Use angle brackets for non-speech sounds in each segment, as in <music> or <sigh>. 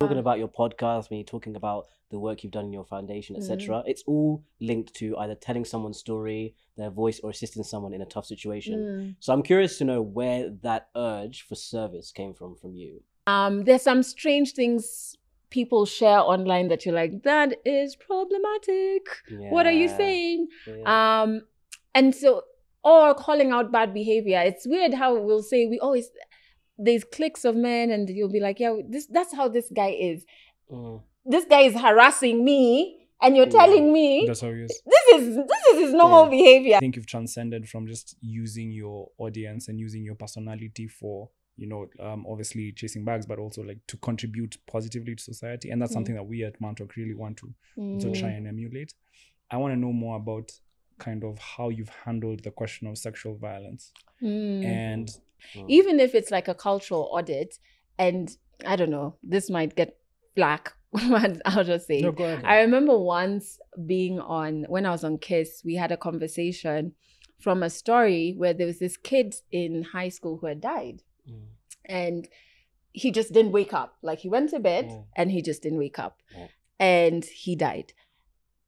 talking about your podcast, when you're talking about the work you've done in your foundation, Mm. etc., it's all linked to either telling someone's story, their voice, or assisting someone in a tough situation. Mm. So I'm curious to know where that urge for service came from from you. Um, there's some strange things people share online that you're like, that is problematic. What are you saying? yeah. Um, and so, or calling out bad behavior. It's weird how we'll say we always there's cliques of men, and you'll be like, yeah, this that's how this guy is. Mm. This guy is harassing me, and you're Yeah. telling me That's how it is. this is this is his normal Yeah. behavior. I think you've transcended from just using your audience and using your personality for, you know, um, obviously chasing bags, but also like to contribute positively to society. And that's Mm. something that we at Mantalk really want to also Mm. try and emulate. I want to know more about kind of how you've handled the question of sexual violence Mm. and Mm. even if it's like a cultural audit and i don't know this might get black <laughs> but i'll just say no, i remember once being on when i was on kiss we had a conversation from a story where there was this kid in high school who had died Mm. and he just didn't wake up like he went to bed Mm. and he just didn't wake up Mm. and he died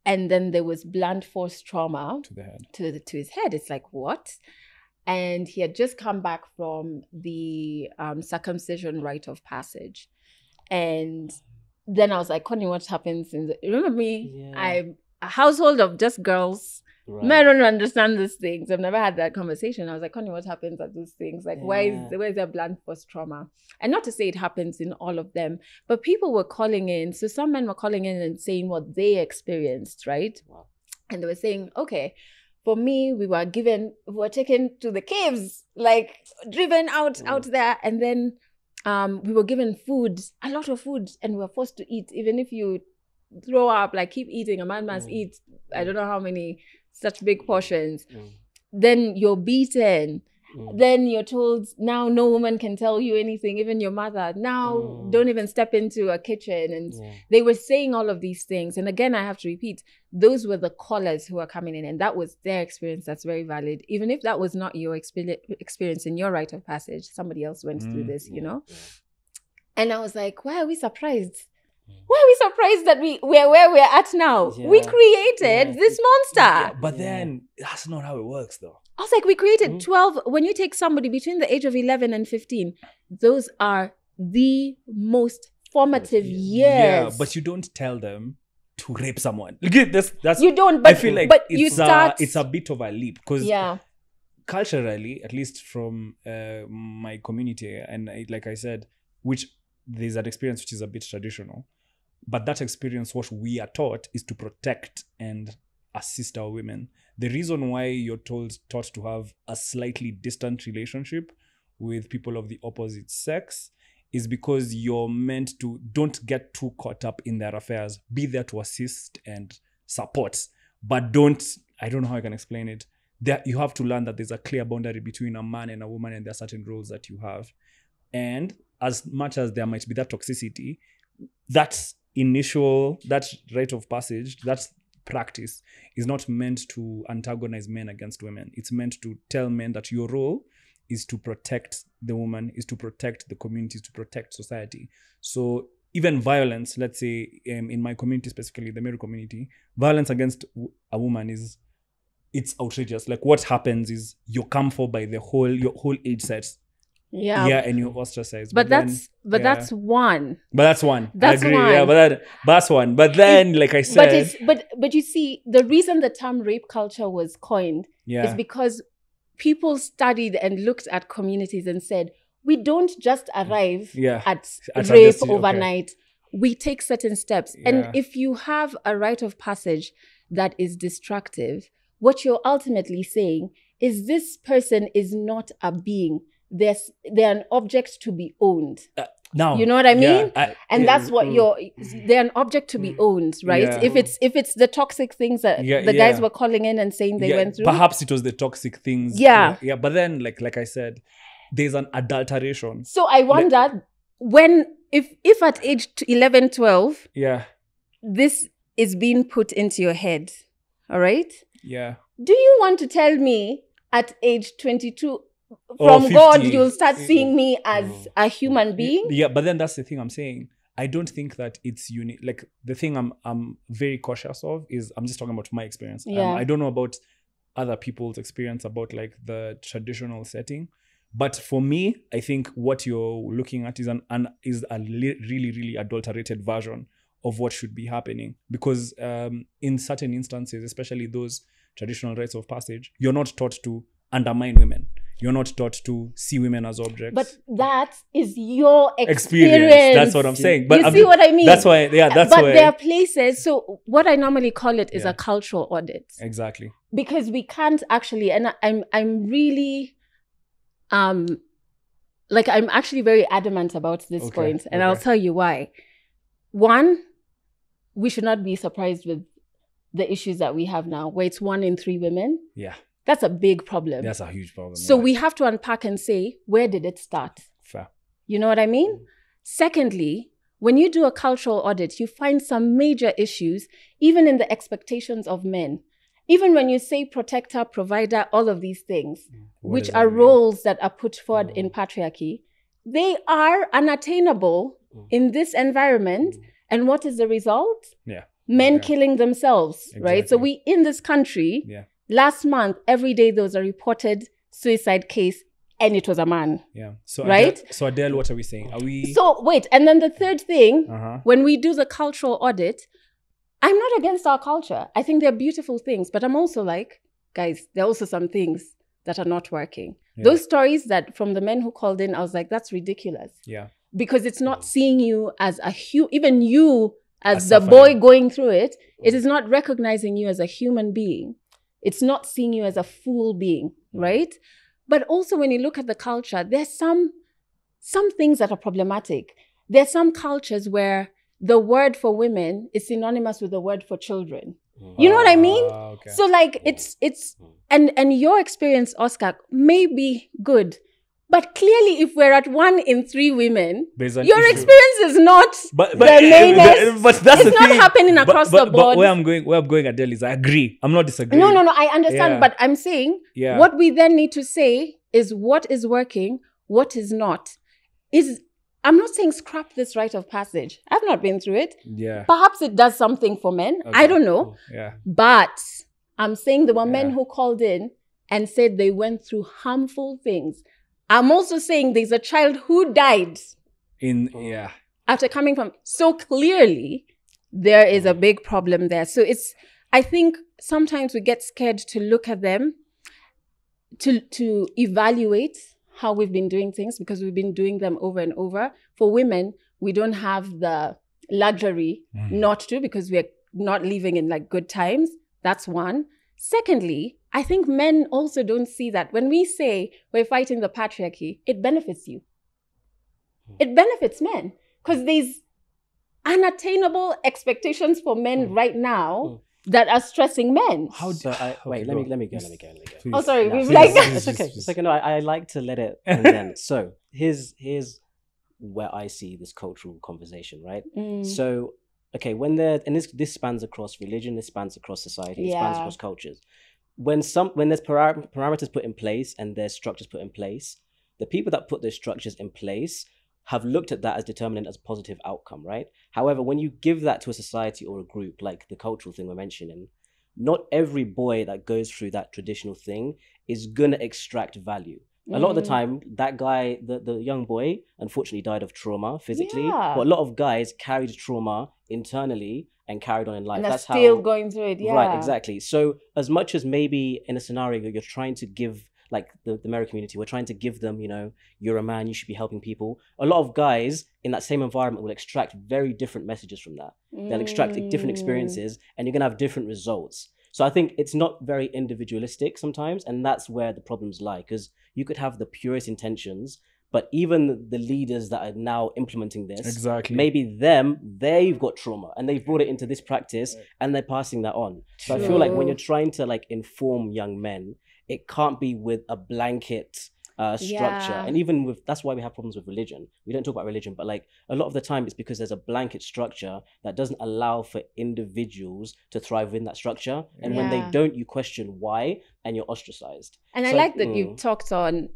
and then there was blunt force trauma to the head. to the, to his head. It's like what? And he had just come back from the um, circumcision rite of passage, and then I was like, Connie, what happens? In the, remember me? Yeah. I'm a household of just girls. Right. Men don't understand these things. I've never had that conversation. I was like, Connie, what happens at those things? Like, why is Yeah. where is there blunt force trauma? And not to say it happens in all of them, but people were calling in. So some men were calling in and saying what they experienced, right? Wow. and they were saying, okay, for me, we were given, we were taken to the caves, like driven out Mm. out there, and then um, we were given food, a lot of food, and we were forced to eat. Even if you throw up, like keep eating, a man must Mm. eat. I don't know how many such big portions. Mm. Then you're beaten. Mm. Then you're told now no woman can tell you anything, even your mother. Now Mm. don't even step into a kitchen and Yeah. they were saying all of these things and again i have to repeat those were the callers who are coming in and that was their experience that's very valid even if that was not your expe- experience in your rite of passage somebody else went through Mm. this you know and i was like why are we surprised. Why are we surprised that we we're where we're at now we created Yeah. this monster Yeah, but then that's not how it works, though. i was like we created Mhm. 12 when you take somebody between the age of 11 and 15 those are the most formative years. years Yeah, but you don't tell them to rape someone. Look at this. That's you don't but I feel like but it's you start a, it's a bit of a leap because yeah culturally, at least from uh, my community, and I, like I said, which there's an experience which is a bit traditional, but that experience, what we are taught, is to protect and assist our women. The reason why you're told taught to have a slightly distant relationship with people of the opposite sex is because you're meant to don't get too caught up in their affairs. Be there to assist and support, but don't. I don't know how I can explain it. There, you have to learn that there's a clear boundary between a man and a woman, and there are certain roles that you have. And as much as there might be that toxicity, that initial, that rite of passage, that practice is not meant to antagonize men against women. It's meant to tell men that your role is to protect the woman, is to protect the community, is to protect society. So even violence, let's say um, in my community specifically, the Meru community, violence against a woman is it's outrageous. Like what happens is you're come for by the whole your whole age set. Yeah Yeah, and you're ostracized. but then- that's but yeah. that's one but that's one. That's I agree. Yeah, one. but that, but that's one. But then, like I said, but it's but but you see the reason the term rape culture was coined yeah, is because people studied and looked at communities and said we don't just mm. arrive yeah, at At rape okay. overnight we take certain steps Yeah. and if you have a rite of passage that is destructive what you're ultimately saying is this person is not a being they're, they're an object to be owned now you know what I yeah, mean? I- and yeah, that's what mm, you're they're an object to be owned right Yeah. if it's if it's the toxic things that Yeah, the guys yeah. were calling in and saying they yeah, went through Perhaps it was the toxic things. Yeah. yeah, But then, like like I said, there's an adulteration. so i wonder when if if at age t- 11 12 Yeah, this is being put into your head all right yeah. do you want to tell me at age 22 Or from god you'll start Mm. seeing me as Mm. a human being Yeah, but then that's the thing I'm saying. I don't think that it's unique. Like the thing I'm I'm very cautious of is I'm just talking about my experience. Um, Yeah. I don't know about other people's experience about like the traditional setting. But for me, I think what you're looking at is an, an is a li- really really adulterated version of what should be happening because um, in certain instances, especially those traditional rites of passage, you're not taught to undermine women. You're not taught to see women as objects. But that is your experience. experience. That's what I'm saying. But you I'm- see what I mean? That's why, yeah, that's why. but why. there are places. So what I normally call it is Yeah. a cultural audit exactly. because we can't actually. And I- I'm I'm really, um, like I'm actually very adamant about this Okay, point, and I'll tell you why. One, we should not be surprised with the issues that we have now, where it's one in three women. Yeah, That's a big problem. that's a huge problem. so yeah. we have to unpack and say, where did it start? fair. You know what I mean? Secondly, when you do a cultural audit, you find some major issues, even in the expectations of men. Even when you say protector, provider, all of these things, mm. What which are that roles that are put forward in mm. patriarchy, they are unattainable Mm. in this environment. Mm. And what is the result? Yeah. Men Okay. killing themselves, right? So we in this country, Yeah, last month, every day there was a reported suicide case, and it was a man. yeah. So Right? Adele, so Adele, what are we saying? Are we? So wait, and then the third thing, uh huh. when we do the cultural audit, I'm not against our culture. I think they're beautiful things, but I'm also like, guys, there are also some things that are not working. Yeah. Those stories that from the men who called in, I was like, that's ridiculous Yeah, because it's not seeing you as a hu even you as the boy going through it. It is not recognizing you as a human being. It's not seeing you as a full being, right? But also when you look at the culture, there's some some things that are problematic. There's some cultures where the word for women is synonymous with the word for children. You know what I mean? Ah, okay. So like it's it's and and your experience, Oscar, may be good. But clearly if we're at one in three women, your issue. experience is not But, the mainest. but that's it's not thing. happening across but, the but where I'm going, where I'm going, Adele, is I agree. I'm not disagreeing. no, no, no. I understand, Yeah. but I'm saying Yeah. what we then need to say is what is working, what is not. Is I'm not saying scrap this rite of passage. I've not been through it. Yeah. Perhaps it does something for men. I don't know. Yeah. But I'm saying there were men who called in and said they went through harmful things. I'm also saying there's a child who died In Mm. yeah. after coming from. So clearly, there is a big problem there. So it's, I think sometimes we get scared to look at them, to, to evaluate how we've been doing things because we've been doing them over and over. For women, we don't have the luxury Mm. not to because we're not living in like good times. That's one. Secondly, I think men also don't see that when we say we're fighting the patriarchy, it benefits you. It benefits men because there's unattainable expectations for men Mm. right now Mm. that are stressing men. How So I, wait, Okay, let me go. let me go. Let me go. Let me go. Please. Oh, sorry, No, we've please, like it's okay. please, It's okay. No, I, I like to let it <laughs> and then. So here's here's where I see this cultural conversation, right? Mm. So okay, when there and this this spans across religion, this spans across society, it spans across cultures. When some when there's param- parameters put in place and there's structures put in place, the people that put those structures in place have looked at that as determinant as a positive outcome, right? However, when you give that to a society or a group, like the cultural thing we're mentioning, not every boy that goes through that traditional thing is gonna extract value. A lot of the Mm. time, that guy, the, the young boy, unfortunately died of trauma physically. Yeah. But a lot of guys carried trauma internally and carried on in life. and That's still how. going through it. Yeah. Right, exactly. So, as much as maybe in a scenario you're trying to give, like the, the Ameru community, we're trying to give them, you know, you're a man, you should be helping people. A lot of guys in that same environment will extract very different messages from that. They'll extract different Mm. experiences and you're going to have different results. So I think it's not very individualistic sometimes, and that's where the problems lie. Because you could have the purest intentions, but even the leaders that are now implementing this, Exactly. maybe them, they've got trauma and they've brought it into this practice and they're passing that on. So I feel like when you're trying to like inform young men, it can't be with a blanket uh, structure. Yeah. And even with that's why we have problems with religion. We don't talk about religion, but like a lot of the time it's because there's a blanket structure that doesn't allow for individuals to thrive within that structure. And when they don't, you question why and you're ostracized. And I like that you mm. talked on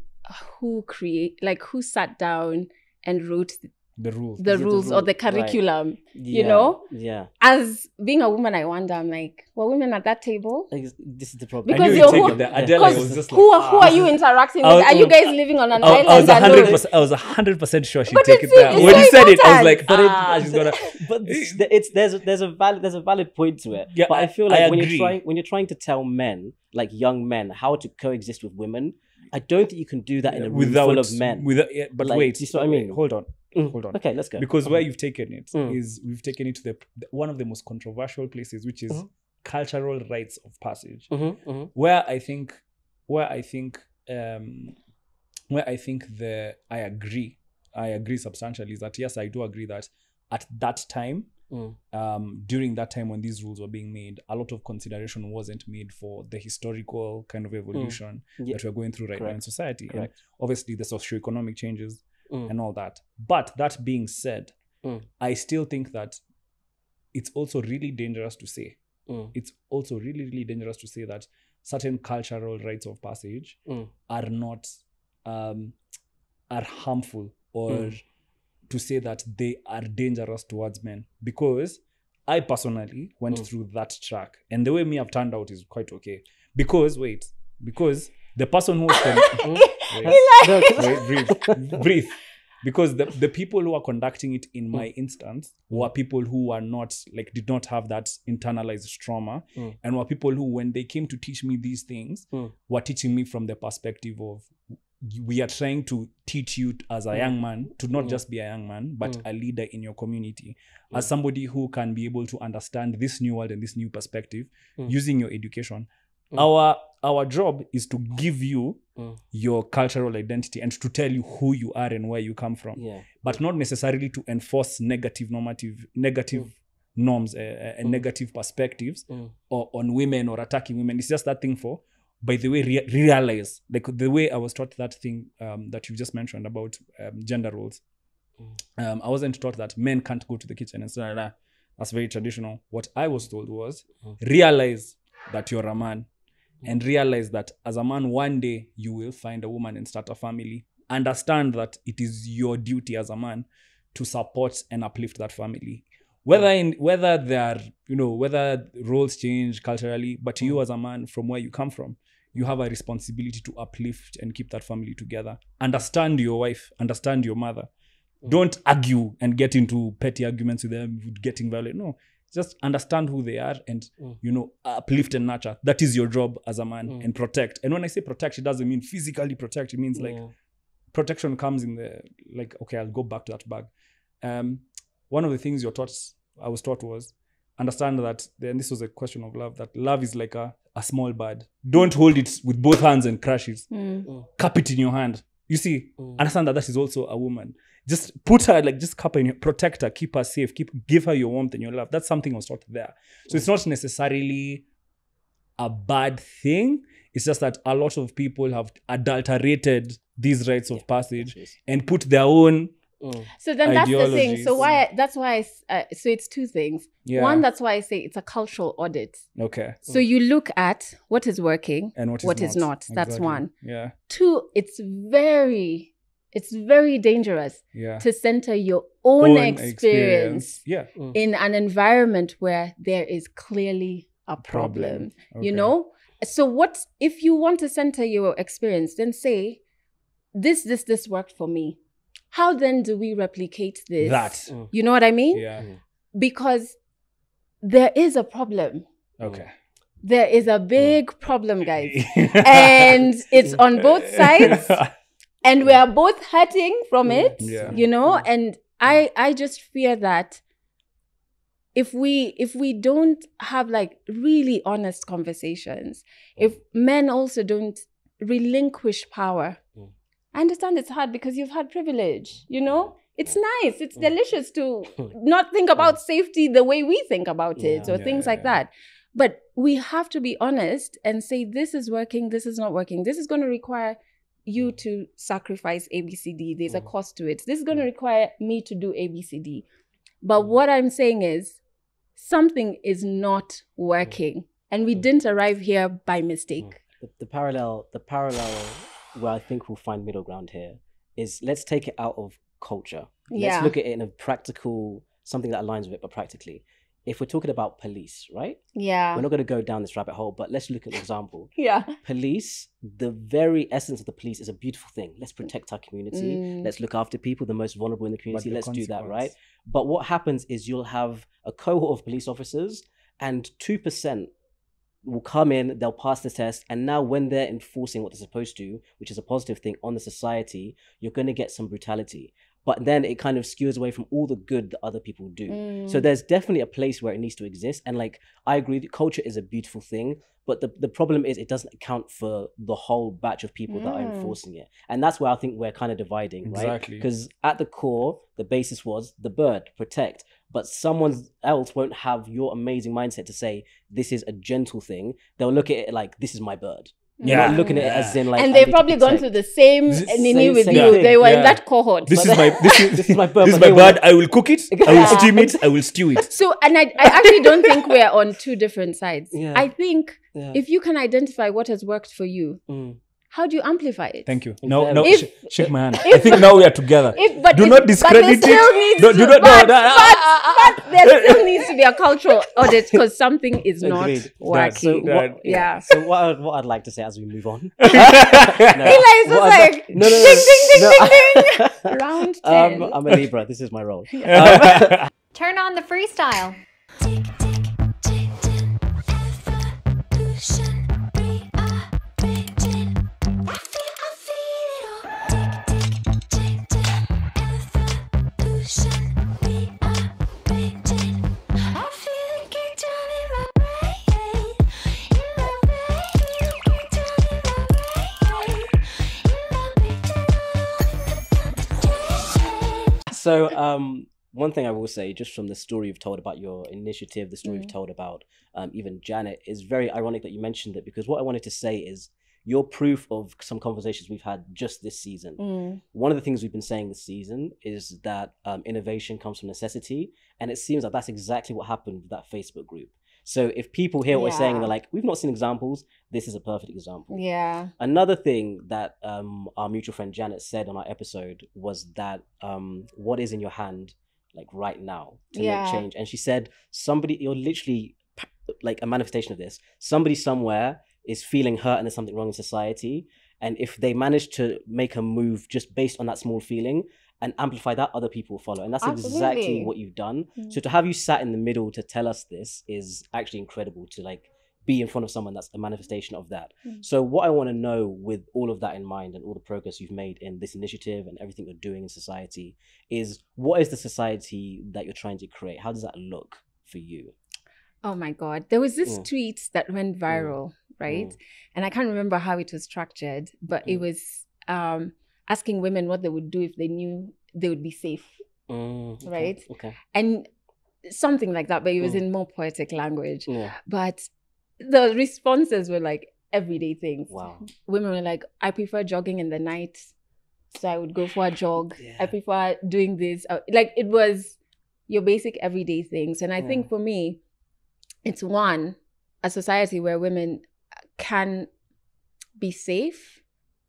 who create, like who sat down and wrote the rules. the Is it the rules or rule? the Right. curriculum. Yeah, know? Yeah. As being a woman, I wonder, I'm like, were women at that table? Like, This is the problem. Because you're who- it there. Yeah. Adela Because was just who, like, who are you interacting I with? was- Are you guys living on an I, I island? was alone? hundred percent. I was hundred percent sure she'd But take it it's- there. When so you said it, I was like, But it- ah, she's gonna. but <laughs> this, it's there's a, there's a valid there's a valid point to it. Yeah, but I, I- feel like I when you're trying when you're trying to tell men like young men how to coexist with women, I don't think you can do that in a room without full of men. Without, yeah, but Like, wait, you see what I mean? Hold on, Mm. hold on. Okay, let's go. Because where you've taken it is Mm. we've taken it to the, the one of the most controversial places, which is Mhm. cultural rites of passage. Mhm, mhm, Where I think, where I think, um, where I think the I agree, I agree substantially is that yes, I do agree that at that time mm, um, during that time when these rules were being made, a lot of consideration wasn't made for the historical kind of evolution Yeah. that we're going through right now in Correct. society. And obviously, the socioeconomic changes mm, and all that. But that being said, Mm. I still think that it's also really dangerous to say. mm, It's also really, really dangerous to say that certain cultural rites of passage mm, are not um, are harmful or Mm. to say that they are dangerous towards men because I personally went Mm. through that track and the way me have turned out is quite okay because wait because the person who was con- <laughs> <laughs> wait, breathe breathe because the, the people who are conducting it in my instance were people who were not like did not have that internalized trauma Mm. and were people who when they came to teach me these things Mm. were teaching me from the perspective of we are trying to teach you as a Mm. young man to not Mm. just be a young man but Mm. a leader in your community Mm. as somebody who can be able to understand this new world and this new perspective Mm. using your education Mm. our our job is to give you Mm. your cultural identity and to tell you who you are and where you come from yeah. but not necessarily to enforce negative normative negative Mm. norms uh, uh, and Mm. negative perspectives Mm. or on women or attacking women it's just that thing for by the way re- realize like the way i was taught that thing um, that you just mentioned about um, gender roles Mm. um, i wasn't taught that men can't go to the kitchen and say nah, that's very traditional what i was told was realize that you're a man and realize that as a man one day you will find a woman and start a family. Understand that it is your duty as a man to support and uplift that family. Whether in whether there are you know whether roles change culturally but you mm. as a man from where you come from you have a responsibility to uplift and keep that family together. Understand your wife understand your mother. Mm. Don't argue and get into petty arguments with them getting violent. No just understand who they are and Mm. you know uplift and nurture that is your job as a man Mm. and protect and when i say protect it doesn't mean physically protect it means like yeah. protection comes in the like okay i'll go back to that bag um one of the things you're taught i was taught was understand that then this was a question of love that love is like a, a small bird don't hold it with both hands and crush it Mm. cup it in your hand you see Mm. understand that that is also a woman just put her like just cup her in your protect her keep her safe keep give her your warmth and your love that's something I was taught there so it's not necessarily a bad thing it's just that a lot of people have adulterated these rites of passage and put their own Mm. So then that's the thing. So why? That's why. I s- Uh, so it's two things. yeah One, that's why I say it's a cultural audit. okay So you look at what is working, and what is what not, is not. That's one. yeah Two, it's very, it's very dangerous yeah to center your own, experience, yeah in an environment where there is clearly a problem. You Okay. know. So what if you want to center your experience? Then say, this, this, this worked for me. How then do we replicate this? that Mm. You know what I mean? yeah because there is a problem. okay There is a big problem, guys. <laughs> and it's on both <laughs> sides and we are both hurting from it, Yeah. you know? And I I just fear that if we if we don't have like really honest conversations, if men also don't relinquish power. Mm. I understand it's hard because you've had privilege, you know? It's nice. It's Mm. delicious to <laughs> not think about safety the way we think about it Yeah. or Yeah, things like that. But we have to be honest and say this is working, this is not working. This is going to require you to sacrifice ABCD. There's a Mm. cost to it. This is going to Mm. require me to do ABCD. But Mm. what I'm saying is something is not working. And we Mm. didn't arrive here by mistake. the, the parallel the parallel where I think we'll find middle ground here is let's take it out of culture. Yeah. Let's look at it in a practical, something that aligns with it, but practically. If we're talking about police, right? Yeah. We're not going to go down this rabbit hole, but let's look at an example. <laughs> Yeah. Police, the very essence of the police is a beautiful thing. Let's protect our community. Mm. Let's look after people, the most vulnerable in the community. the Let's do that, right? But what happens is you'll have a cohort of police officers, and 2% will come in, they'll pass the test, and now when they're enforcing what they're supposed to, which is a positive thing on the society, you're going to get some brutality. But then it kind of skews away from all the good that other people do. Mm. So there's definitely a place where it needs to exist. And like I agree, that culture is a beautiful thing, but the, the problem is it doesn't account for the whole batch of people that are Mm. enforcing it. And that's where I think we're kind of dividing, right? Because at the core, the basis was the bird, protect. But someone else won't have your amazing mindset to say this is a gentle thing. They'll look at it like this is my bird. They're Yeah. not looking at it as in like and they've probably gone through the same This nini with same you. thing. They were in that cohort. This is my this is, <laughs> This is my bird. this is my they bird. I will cook it. <laughs> I will Yeah. steam it. I will stew it. So, and I, I actually don't think we're on two different sides. <laughs> Yeah. I think Yeah. if you can identify what has worked for you, Mm. How do you amplify it? Thank you. No, no, if- sh- shake my hand. I think now we are together. If, but Do if- not but discredit there it. still Needs No, to, do not- no, but, no, no, but, but there <laughs> still needs to be a cultural audit because something is not Agreed. working. So what, yeah. So what, I, what I'd like to say as we move on. <laughs> Eli is <laughs> just What I'd like, no, no, no, ding, ding, ding, no. ding, ding. Round 10. Um, I'm a Libra. This is my role. Um, Turn on the freestyle. So um, one thing I will say, just from the story you've told about your initiative, the story Mm. you've told about um, even Janet, is very ironic that you mentioned it because what I wanted to say is you're proof of some conversations we've had just this season. Mm, One of the things we've been saying this season is that um, innovation comes from necessity, and it seems like that's exactly what happened with that Facebook group. So if people hear what we're saying and they're like, "We've not seen examples," this is a perfect example. yeah. Another thing that um, our mutual friend Janet said on our episode was that um, what is in your hand, like right now, to Yeah. make change. And she said, somebody, you're literally like a manifestation of this. Somebody somewhere is feeling hurt and there's something wrong in society. And if they manage to make a move just based on that small feeling and amplify that, other people will follow. And that's exactly what you've done. Mm. So to have you sat in the middle to tell us this is actually incredible to like be in front of someone that's a manifestation of that. Mm. So what I want to know with all of that in mind and all the progress you've made in this initiative and everything you're doing in society is what is the society that you're trying to create? How does that look for you? Oh my God. There was this Mm. tweet that went viral, right? And I can't remember how it was structured, but it Mm. was um, asking women what they would do if they knew they would be safe. Mm, okay, Right. Okay. And something like that, but it was Mm. in more poetic language. Yeah. But the responses were like everyday things. Wow. Women were like, I prefer jogging in the night. So I would go for a jog. I prefer doing this. Uh, Like it was your basic everyday things. And I think for me, it's one, a society where women can be safe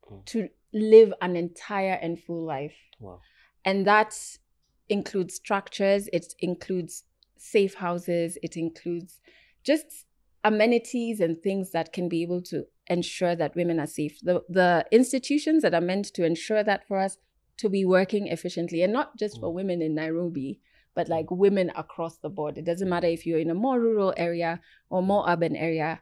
Mm. to live an entire and full life. Wow. And that includes structures, it includes safe houses, it includes just amenities and things that can be able to ensure that women are safe. The, the institutions that are meant to ensure that for us to be working efficiently and not just for Mm. women in Nairobi, but like women across the board. It doesn't matter if you're in a more rural area or more urban area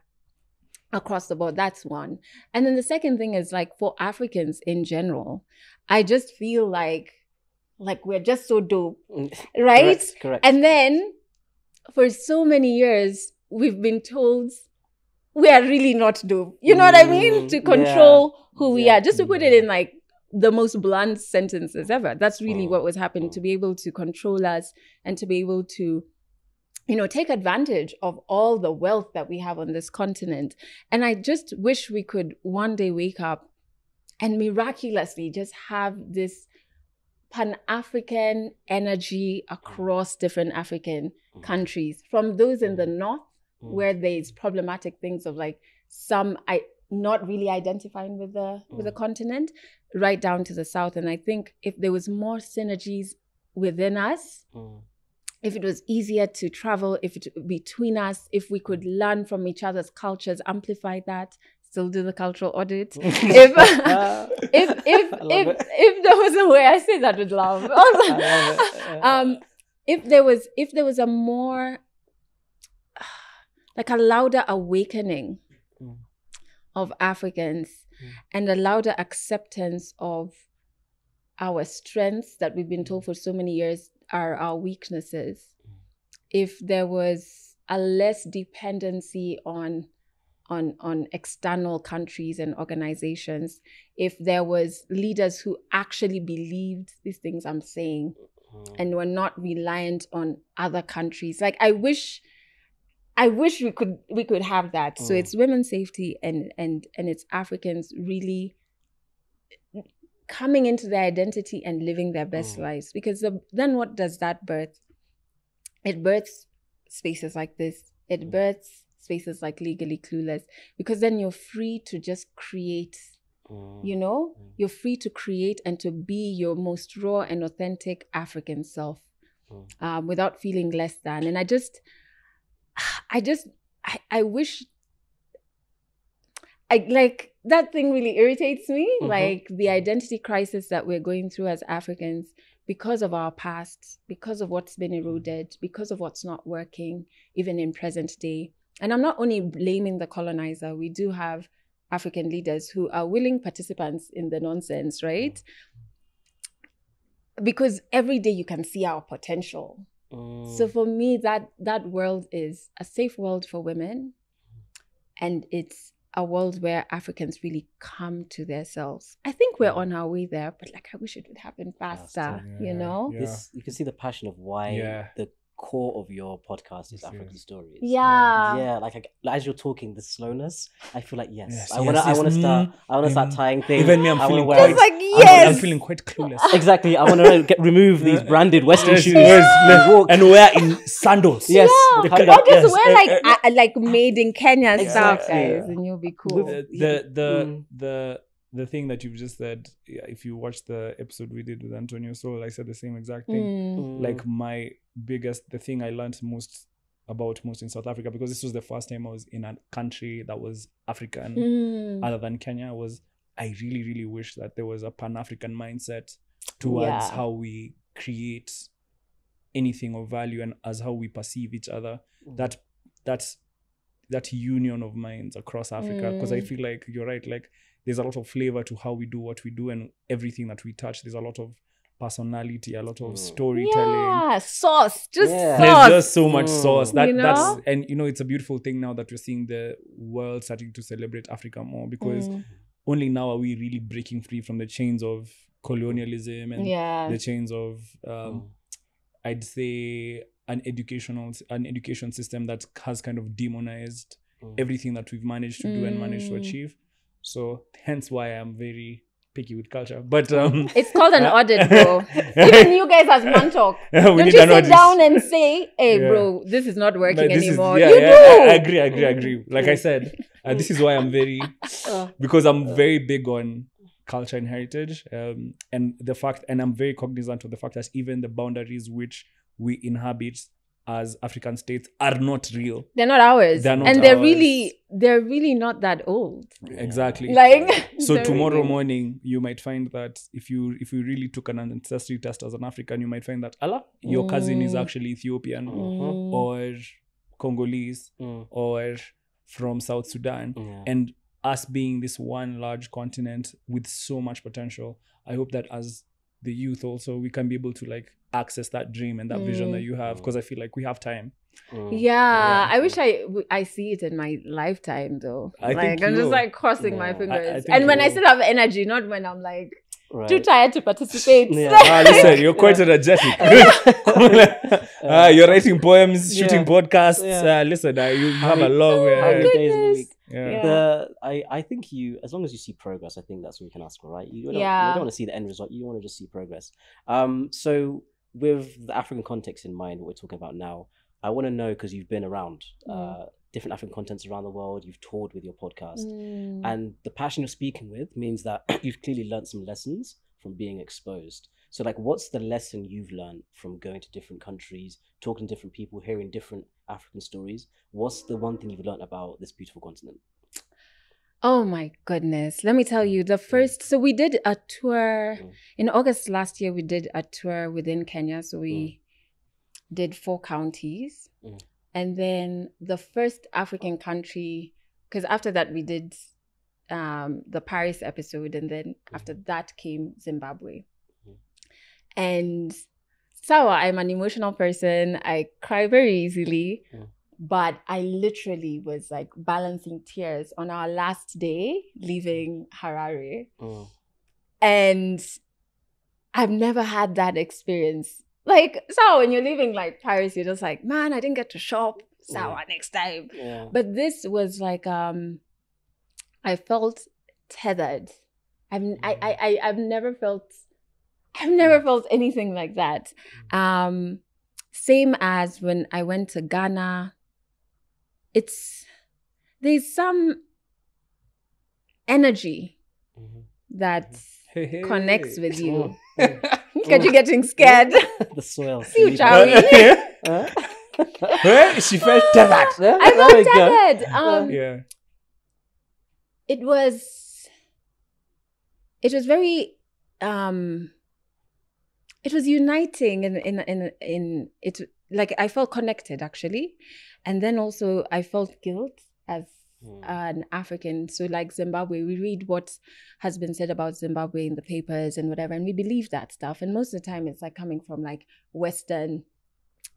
across the board. That's one. And then the second thing is like for Africans in general, I just feel like like we're just so dope, Mm, <laughs> right? Correct. correct. And then for so many years, we've been told we are really not dope. You know what I mean? Mm, To yeah. control who we Yeah. are, just to put it in like the most blunt sentences ever. That's really Mm, what was happening to mm. be able to control us and to be able to you know take advantage of all the wealth that we have on this continent and i just wish we could one day wake up and miraculously just have this pan-african energy across different african Mm. countries from those in the north Mm. where there's problematic things of like some i not really identifying with the with the Mm. continent right down to the south. And I think if there was more synergies within us, Mm. If it was easier to travel, if it between us, if we could learn from each other's cultures, amplify that, still do the cultural audit. <laughs> if <laughs> if if if it. if there was a way I say that with love. <laughs> Love um if there was if there was a more <sighs> like a louder awakening Mm. of Africans Mm. and a louder acceptance of our strengths that we've been told for so many years are our weaknesses. Mm. If there was a less dependency on on on external countries and organizations, if there was leaders who actually believed these things I'm saying Mm. and were not reliant on other countries. Like I wish I wish we could we could have that. So Mm. it's women's safety and and and it's Africans really coming into their identity and living their best Mm. lives because the, then what does that birth? It births spaces like this. It Mm. births spaces like legally clueless because then you're free to just create Mm. you know Mm. you're free to create and to be your most raw and authentic african self Mm. um, without feeling less than and i just <sighs> i just i, I wish i like that thing really irritates me Mhm. like the identity crisis that we're going through as africans because of our past because of what's been eroded because of what's not working even in present day and i'm not only blaming the colonizer we do have African leaders who are willing participants in the nonsense, right? Because every day you can see our potential. Mm. So for me, that that world is a safe world for women, and it's a world where Africans really come to themselves. I think we're on our way there, but like I wish it would happen faster. Faster, you know? yeah. this you can see the passion of why Yeah. the core of your podcast is African yes. stories. Yeah. yeah, like, I- as you're talking, the slowness, I feel like yes, Yes, I wanna, yes, I wanna start, mm, I wanna start mm. tying things. Even me, I'm I feeling wear- quite- It's like I'm- yes. I'm, feeling quite clueless. <laughs> exactly. I want to get remove these <laughs> branded Western Yes, shoes yes, and walk. and we're in sandals. yes, Yeah. with Or hand Or just Yes, wear like uh, uh, like made in Kenya stuff, Exactly. guys, and you'll be cool. Uh, the the Mm. the the thing that you've just said yeah, if you watch the episode we did with antonio soul i said the same exact thing Mm. Like my biggest the thing i learned most about most in south africa because this was the first time i was in a country that was african Mm. other than kenya was i really really wish that there was a pan-african mindset towards Yeah. how we create anything of value and as how we perceive each other Mm. that that that union of minds across Africa because I Mm. feel like you're right like there's a lot of flavor to how we do what we do and everything that we touch there's a lot of personality a lot of Mm. storytelling Yeah, sauce, just Yeah. there's just so much Mm. sauce that You know? that's and you know it's a beautiful thing now that we're seeing the world starting to celebrate Africa more because Mm. only now are we really breaking free from the chains of colonialism and yeah, the chains of um, Mm. I'd say an educational an education system that has kind of demonized Mm. everything that we've managed to do and managed to Mm. achieve. So <laughs> hence why I'm very picky with culture. But um it's called an <laughs> audit, bro. Even you guys as Mantalk. <laughs> Don't need you sit audit. down and say, "Hey, Yeah. bro, this is not working this is- anymore." yeah, you yeah, do. I, I agree, I agree, I agree. Like I said, uh, this is why I'm very Uh, because I'm very big on culture and heritage, um, and the fact, and I'm very cognizant of the fact that even the boundaries which we inhabit as African states are not real. they're not ours, They're not and they're ours. really, they're really not that old. Exactly. Like, <laughs> so tomorrow really- morning you might find that if you if you really took an ancestry test as an african you might find that allah your cousin is Mm. actually ethiopian Mm. or congolese Mm. or from south sudan Yeah. and us being this one large continent with so much potential i hope that as the youth also we can be able to like access that dream and that vision Mm. that you have because i feel like we have time Mm. Yeah, Yeah. I wish i i see it in my lifetime though. I like think I'm just like crossing my Yeah. I- I fingers, and you when I still have energy, not when I'm like Right. too tired to participate. Yeah. <laughs> ah, listen you're quite energetic <laughs> <laughs> Ah, you're writing poems shooting Yeah. podcasts Yeah. uh, listen uh, you have a long way How ahead. days in a week? Yeah. Yeah. The I, I think you as long as you see progress, I think that's what you can ask for, right? You don't, Yeah. you don't want to see the end result. You want to just see progress. Um, so with the African context in mind, what we're talking about now, I want to know because you've been around uh, different African continents around the world. You've toured with your podcast, Mm. and the passion you're speaking with means that <clears throat> you've clearly learned some lessons from being exposed. So, like, what's the lesson you've learned from going to different countries, talking to different people, hearing different African stories? What's the one thing you've learned about this beautiful continent? Oh my goodness. Let me tell you, the first, so we did a tour Mm. in August last year, we did a tour within Kenya. So we did four counties. Mm. And then the first African country, because after that, we did um, the Paris episode. And then after that came Zimbabwe. And so I'm an emotional person. I cry very easily. Mm. But I literally was like balancing tears on our last day leaving Harare. Mm. And I've never had that experience. Like, so when you're leaving like Paris, you're just like, man, I didn't get to shop. Sour next time. Yeah. But this was like um I felt tethered. I've I, I I I've never felt I've never felt anything like that. Um same as when I went to Ghana. It's there's some energy Mhm. that Hey, hey. connects with you. Mm. <laughs> Because you're getting scared. <laughs> the soil. See, sleep. shall we? <laughs> Huh? Hey, she felt tethered. I there we felt tethered. Um, Yeah. it was it was very um it was uniting in in in in it like i felt connected actually. And then also i felt guilt as Mm. an african. So like zimbabwe we read what has been said about zimbabwe in the papers and whatever and we believe that stuff. And most of the time it's like coming from like western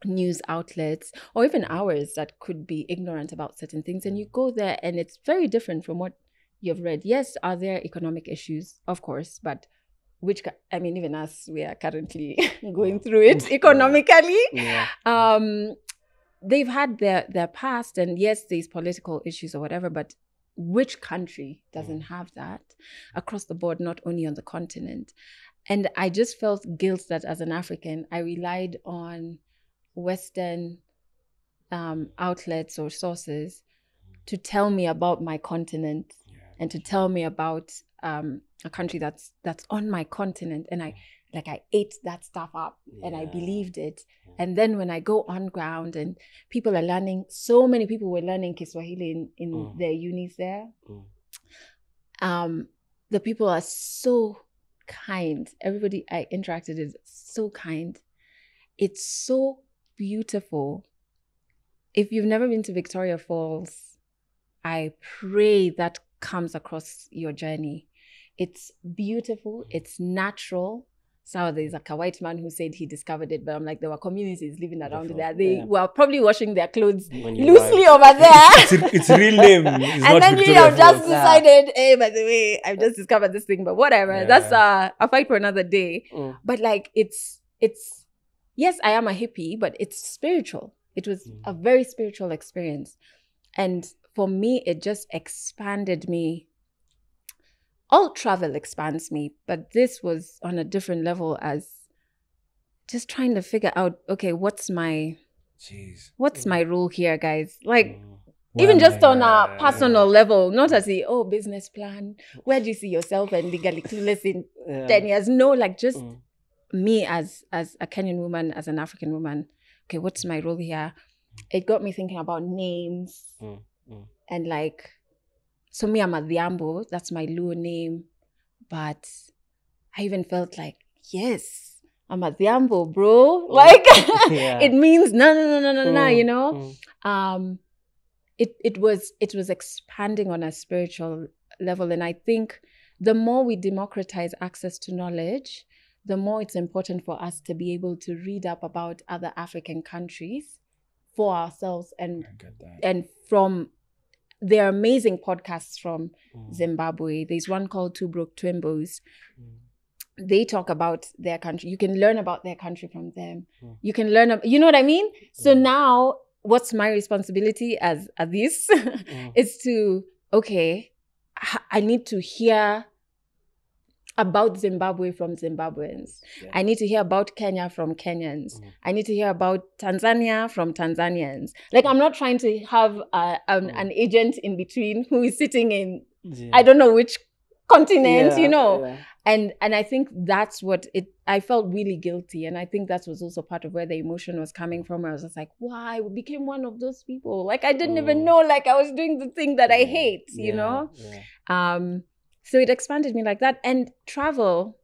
news outlets or even ours that could be ignorant about certain things. And you go there and it's very different from what you've read. Yes are there economic issues? Of course but which i mean even us we are currently <laughs> going through it economically. <laughs> Yeah. um they've had their their past and yes there's political issues or whatever but which country doesn't have that across the board not only on the continent? And i just felt guilt that as an african i relied on western um, outlets or sources to tell me about my continent and to tell me about um, a country that's that's on my continent and i like i ate that stuff up and i believed it. And then when i go on ground and people are learning so many people were learning kiswahili in, in Mm. their unis there. Mm. um the people are so kind. Everybody i interacted is so kind. It's so beautiful. If you've never been to victoria falls i pray that comes across your journey it's beautiful it's natural so there's like a white man who said he discovered it but i'm like there were communities living around there they yeah. were probably washing their clothes loosely over there <laughs> It's, it's real name. <laughs> It's and then you Victoria have just Falls. Yeah. decided, hey, by the way, I've just discovered this thing, but whatever. Yeah. That's uh, a fight for another day. Mm. But like, it's it's yes, I am a hippie, but it's spiritual. It was Mm. a very spiritual experience, and for me, it just expanded me. All travel expands me, but this was on a different level as just trying to figure out, okay, what's my Jeez. what's my role here, guys? Like Mm. even just on a personal level, not as a oh business plan. Where do you see yourself and legally clueless in Yeah. ten years? No, like just Mm. me as as a Kenyan woman, as an African woman. Okay, what's my role here? It got me thinking about names Mm, mm. and like, so me, I'm Adhiambo. That's my Luo name, but I even felt like yes, I'm Adhiambo, bro. Like <laughs> Yeah. <laughs> it means no, no, no, no, no, no. Mm, You know mm. um it it was it was expanding on a spiritual level and i think the more we democratize access to knowledge the more it's important for us to be able to read up about other african countries for ourselves and I get that. and from there are amazing podcasts from Mm. zimbabwe there's one called two broke twimbos Mm. they talk about their country. You can learn about their country from them. Mm. You can learn, you know what I mean? So Mm. now, what's my responsibility as this <laughs> Mm. is to okay, I need to hear about Zimbabwe from Zimbabweans. Yeah. I need to hear about Kenya from Kenyans. Mhm. I need to hear about Tanzania from Tanzanians. Like I'm not trying to have uh, an, Mm. an agent in between who is sitting in Yeah. I don't know which continent, you know. yeah. And and I think that's what it. I felt really guilty, and I think that was also part of where the emotion was coming from. I was just like, why we became one of those people? Like I didn't even Mm. know, like I was doing the thing that I Yeah, hate, you know. yeah. Um, so it expanded me like that, and travel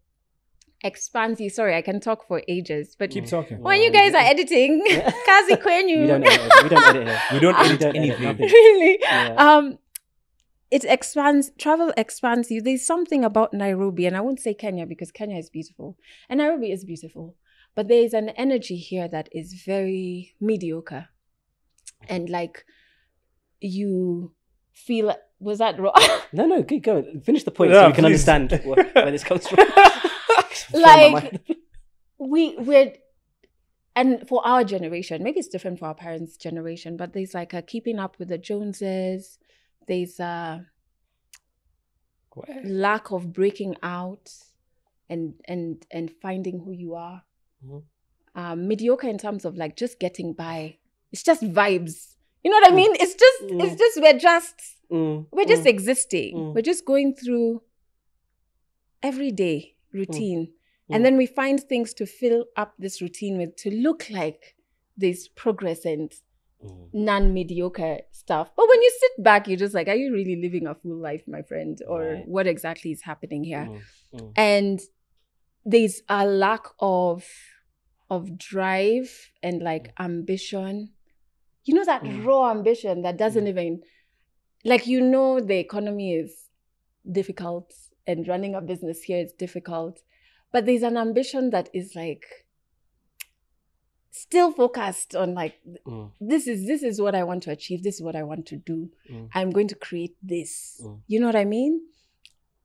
expands you. Sorry, I can talk for ages, but Keep talking. when you guys are editing, Yeah. <laughs> <laughs> Kazi Kwenyu, We don't edit. We don't edit here. <laughs> We don't edit don't anything. nothing. really. Yeah. Um, it expands. Travel expands you. There's something about Nairobi, and I won't say Kenya because Kenya is beautiful, and Nairobi is beautiful, but there is an energy here that is very mediocre, and like you feel. Was that wrong? <laughs> No, no, keep going. Finish the point Yeah, so we can please. understand where, where <laughs> this comes from. <laughs> Like- we we're and for our generation maybe it's different for our parents generation but there's like a keeping up with the joneses there's a lack of breaking out and and and finding who you are Mhm. um mediocre in terms of like just getting by it's just vibes you know what i Mm. mean it's just Mm. it's just we're just Mm, we're just mm, existing Mm. we're just going through everyday routine Mm. and then we find things to fill up this routine with to look like this progress and mm, non-mediocre stuff but when you sit back you're just like are you really living a full life my friend or Right. what exactly is happening here mm, mm. and there's a lack of of drive and like ambition you know that Mm. raw ambition that doesn't even like you know the economy is difficult and running a business here is difficult but there's an ambition that is like still focused on like Mm, this is this is what i want to achieve this is what i want to do. Mm, i'm going to create this. Mm. you know what i mean?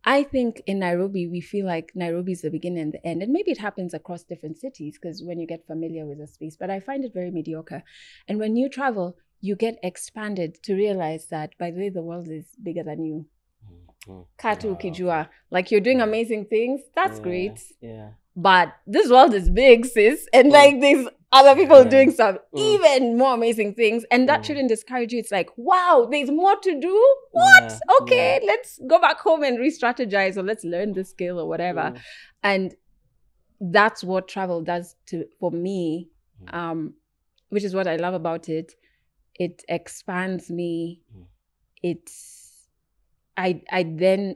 I think in nairobi we feel like nairobi is the beginning and the end and maybe it happens across different cities because when you get familiar with a space but i find it very mediocre. And when you travel you get expanded to realize that by the way the world is bigger than you mm, mm. katu Wow. ukijua like you're doing amazing things that's Yeah, great Yeah. but this world is big, sis, and Mm. like there's other people Yeah. doing some Mm. even more amazing things, and that Mm. shouldn't discourage you. It's like, wow, there's more to do. What? Yeah, Okay, let's go back home and re-strategize, or let's learn the skill or whatever. Mm, And that's what travel does to for me, um, which is what I love about it. It expands me. Mm. It's I I then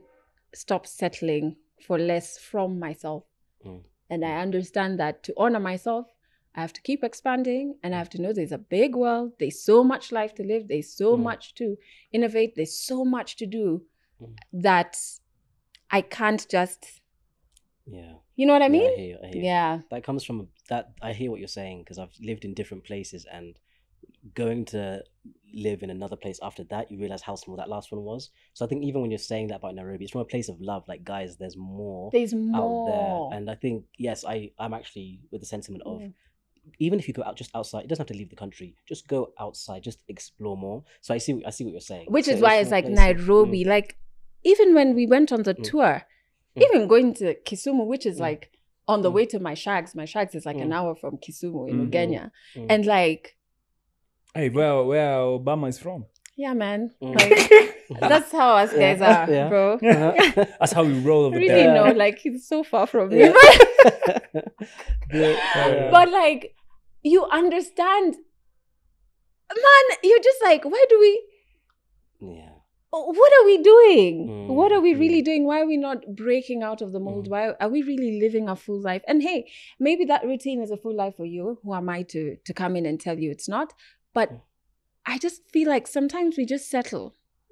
stop settling for less from myself. Mm. And I understand that to honor myself, I have to keep expanding and I have to know there's a big world. There's so much life to live. There's so Mm. much to innovate. There's so much to do Mm. that I can't just, Yeah. you know what I Yeah, mean? hear you, I hear you. Yeah. that comes from that i hear what you're saying because i've lived in different places and going to live in another place after that you realize how small that last one was so i think even when you're saying that about nairobi it's from a place of love like guys there's more There's out more. there and i think yes i i'm actually with the sentiment of Yeah. even if you go out just outside it doesn't have to leave the country just go outside just explore more so i see i see what you're saying Which So is why it's like mm, Nairobi. Like, even when we went on the Mm. tour, Mm. even going to Kisumu, which is Mm. like on the Mm. way to my shags, my shags is like an Mm. hour from Kisumu in Mm. Ugenya. Mm. And like, Hey, where where Obama is from? yeah, man. Mm. Like, <laughs> that's how us Yeah. guys are, Yeah. bro. <laughs> Uh-huh. <laughs> That's how we roll over really there. know, like he's so far from me. Yeah. Yeah. but like you understand, man, you're just like, why do we yeah what are we doing? Mm, what are we mm. really doing? Why are we not breaking out of the mold? Mm. Why are we really living a full life? And hey, maybe that routine is a full life for you. Who am I to to come in and tell you it's not? But Mm. I just feel like sometimes we just settle.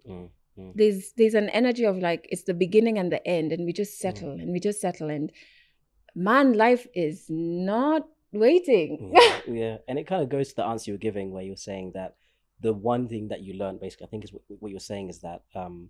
Mm, mm. There's there's an energy of like it's the beginning and the end, and we just settle Mm. and we just settle. And man, life is not waiting. <laughs> yeah, yeah. and it kind of goes to the answer you were giving where you're saying that the one thing that you learned basically i think is what, what you're saying is that um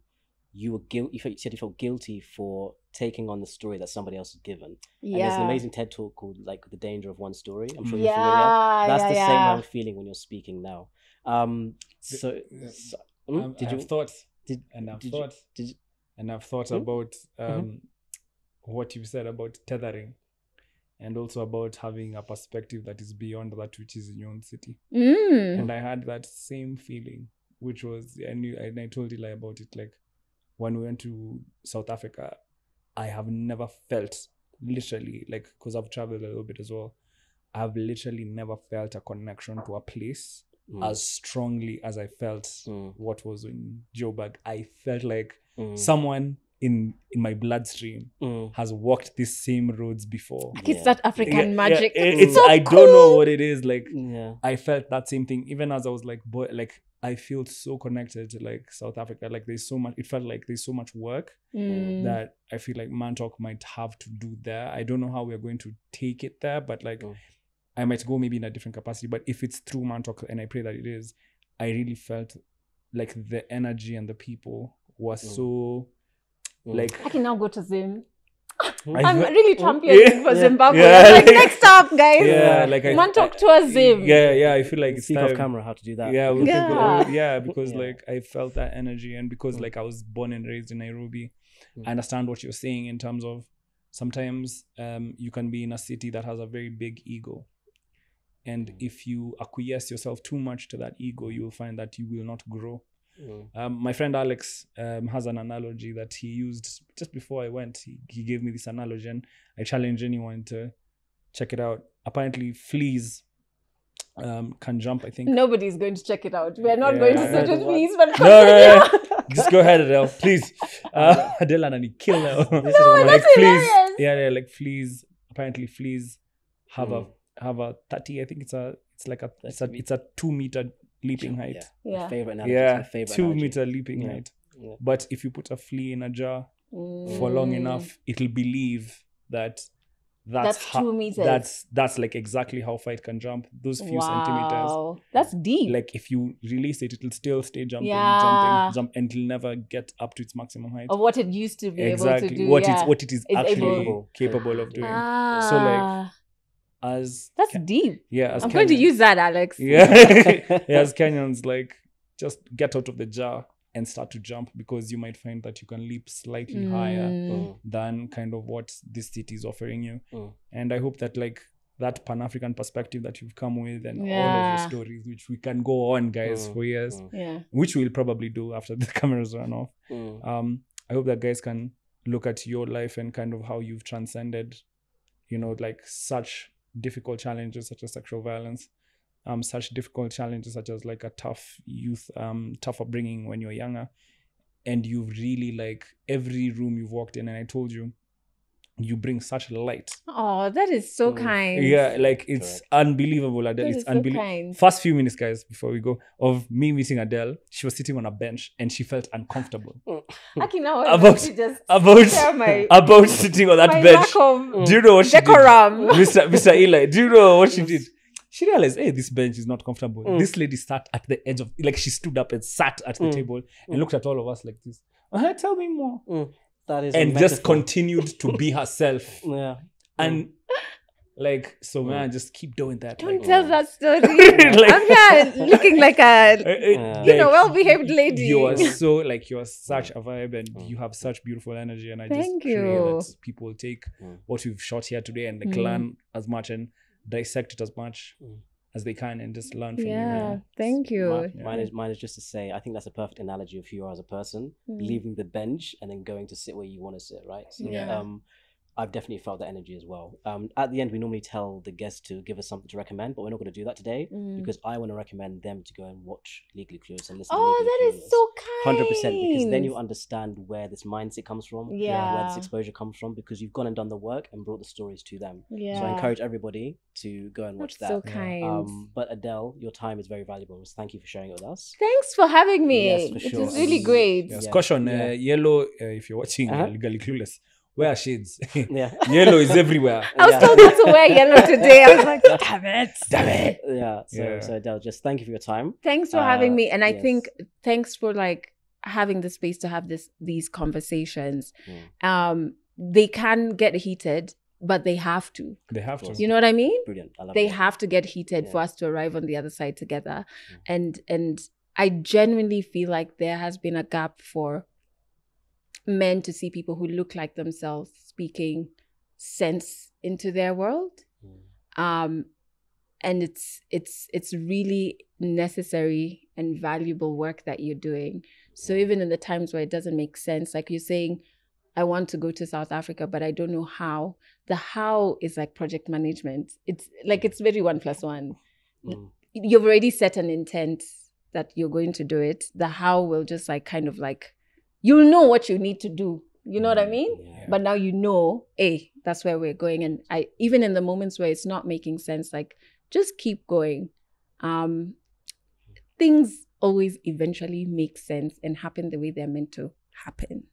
you were guilty you, you said you felt guilty for taking on the story that somebody else had given and there's an amazing ted talk called like the danger of one story i'm sure you're familiar yeah, that's yeah, the same i'm feeling when you're speaking now um so, yeah. so- hmm? Um, did you I've thought did, and I've did you- thought did you- and I've thought Hmm? about um what you said about tethering and also about having a perspective that is beyond that which is in your own city. Mm. And I had that same feeling, which was I knew and I told Eli about it. Like when we went to South Africa, I have never felt literally like because I've traveled a little bit as well. I've literally never felt a connection to a place Mm, as strongly as I felt mm, what was in Joburg. I felt like mm, someone in in my bloodstream mm. has walked these same roads before. Like Yeah. it's that African Yeah, yeah, magic. it- It's it's so I don't know what it is. Like Yeah. I felt that same thing even as I was like boy like I feel so connected to like South Africa. Like there's so much it felt like there's so much work Mm. that I feel like Mantalk might have to do there. I don't know how we're going to take it there, but like Mm. I might go maybe in a different capacity. But if it's through Mantalk, and I pray that it is, I really felt like the energy and the people were Mm. so Mm. like I can now go to Zim. I I'm really championing Yeah. for Zimbabwe. Yeah. Like next up, guys. yeah, like I want to Mantalk to tour Zim. Yeah, yeah, I feel like it's Speak off camera how to do that. Yeah, we'll Yeah. think of- yeah, because Yeah. like I felt that energy, and because like I was born and raised in Nairobi, Mm. I understand what you're saying in terms of sometimes um, you can be in a city that has a very big ego, and Mm. if you acquiesce yourself too much to that ego, you will find that you will not grow. Mm. Um, my friend Alex um, has an analogy that he used just before I went. He, he gave me this analogy, and I challenge anyone to check it out. Apparently, fleas um, can jump. I think. Nobody's going to check it out. We're not Yeah. going to sit with What? please, but No, no, continue. no, <laughs> Just go ahead, Adele, please. <laughs> Uh, Adele and kill now. This is <laughs> one of like fleas. Yeah, yeah, like fleas. Apparently, fleas have Mm. a have a thirty. I think it's a it's like a it's a it's a two meter leaping height. Yeah. Yeah. Favorite analogy. Yeah, my favorite two analogy. meter leaping Yeah. height. Yeah. But if you put a flea in a jar for long Mm. enough, it'll believe that that's That's ho- two meters. That's that's like exactly how far it can jump. Those few centimeters. Wow. That's deep. Like if you release it, it'll still stay jumping, Yeah. jumping, jump, and it'll never get up to its maximum height. of what it used to be exactly able to do. what yeah. it's what it is Is actually able- capable of doing. Ah, So, like, As that's Ke- deep. yeah, as I'm going to use that, Alex. <laughs> yeah, <laughs> yeah, as Kenyans, like just get out of the jar and start to jump because you might find that you can leap slightly higher Mm. Mm. than kind of what this city is offering you. Mm. And I hope that like that Pan African perspective that you've come with and all of Yeah. your stories, which we can go on, guys, Mm, for years, mm. Yeah. which we'll probably do after <laughs> the cameras run off. Mm. Um, I hope that guys can look at your life and kind of how you've transcended, you know, like such difficult challenges such as sexual violence, um, such difficult challenges such as like a tough youth, um, tough upbringing when you're younger, and you've really like every room you've walked in, and I told you, you bring such light. Oh, that is so Mm. kind. Yeah, like it's Correct. unbelievable, Adele. That It's is so unbelievable. First few minutes, guys, before we go, of me meeting Adele, she was sitting on a bench and she felt uncomfortable Actually, now I About- want to just about my, <laughs> about sitting on that my bench. lack of Do you know what she did? Mr. <laughs> Mr. Eli, do you know what she did? She realized, hey, this bench is not comfortable. Mm. This lady sat at the edge of, like, she stood up and sat at the Mm. table and Mm. looked at all of us like this. Uh-huh, tell me more. That is And just continued to be <laughs> herself. Yeah. And, like, so Mm. man, just keep doing that. Don't like, tell that story. <laughs> Like- I'm here looking like a <laughs> uh, uh, Yeah. you know well-behaved lady. You are so like you are such a vibe and Mm. you have such beautiful energy and I Thank just pray you. that people take Mm. what you've shot here today and like Mm. learn as much and dissect it as much Mm. As they can and just learn from you. yeah, thank you. Mine, Yeah. mine is mine is just to say I think that's a perfect analogy of who you are as a person, Mm. leaving the bench and then going to sit where you want to sit, right? So, Yeah. Um, I've definitely felt that energy as well. Um, at the end, we normally tell the guests to give us something to recommend, but we're not going to do that today Mm. because I want to recommend them to go and watch Legally Clueless and listen. Oh, to Legally that is Clueless. so kind. Hundred percent, because then you understand where this mindset comes from, where this exposure comes from, because you've gone and done the work and brought the stories to them. Yeah. So I encourage everybody to go and watch That's so that. Yeah. kind. Um, but Adele, your time is very valuable. So thank you for sharing it with us. Thanks for having me. Yes, for sure. It was really great. Yes. Yeah. Caution, Yeah. uh, yellow, uh, if you're watching uh Uh-huh. Legally Clueless, wear shades. <laughs> Yeah. yellow is everywhere. I was Yeah. told not to wear yellow today. I was like, <laughs> damn it. Damn it. Yeah. So, Yeah. so Adele, just thank you for your time. Thanks for Uh, having me. And I yes. think thanks for like having the space to have this these conversations. Mm. Um, they can get heated, but they have to. They have to. You know what I mean? Brilliant. I love they it. have to get heated Yeah. for us to arrive on the other side together Mm. and and i genuinely feel like there has been a gap for men to see people who look like themselves speaking sense into their world. Mm. um and it's it's it's really necessary and valuable work that you're doing. So even in the times where it doesn't make sense like you're saying i want to go to south africa but i don't know how. The how is like project management. It's like it's very one plus one. Mm. you've already set an intent that you're going to do it. The how will just like kind of like you'll know what you need to do you know what i mean Yeah. but now you know hey that's where we're going and i even in the moments where it's not making sense like just keep going um things always eventually make sense and happen the way they're meant to happen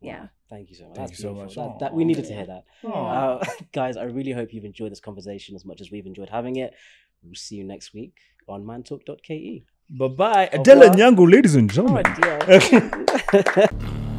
yeah Thank you so much. Thank That's you so much. That, that we needed to hear that. Uh, <laughs> guys, I really hope you've enjoyed this conversation as much as we've enjoyed having it. We'll see you next week on mantalk.ke. Bye bye. Adela. Nyango, ladies and oh gentlemen. dear <laughs>